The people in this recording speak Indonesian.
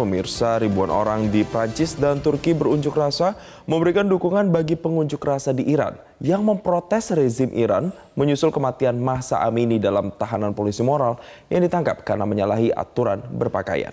Pemirsa ribuan orang di Prancis dan Turki berunjuk rasa memberikan dukungan bagi pengunjuk rasa di Iran yang memprotes rezim Iran menyusul kematian Mahsa Amini dalam tahanan polisi moral yang ditangkap karena menyalahi aturan berpakaian.